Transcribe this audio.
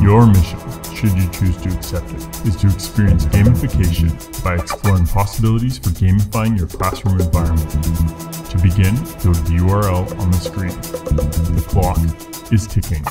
Your mission, should you choose to accept it, is to experience gamification by exploring possibilities for gamifying your classroom environment. To begin, go to the URL on the screen. The clock is ticking.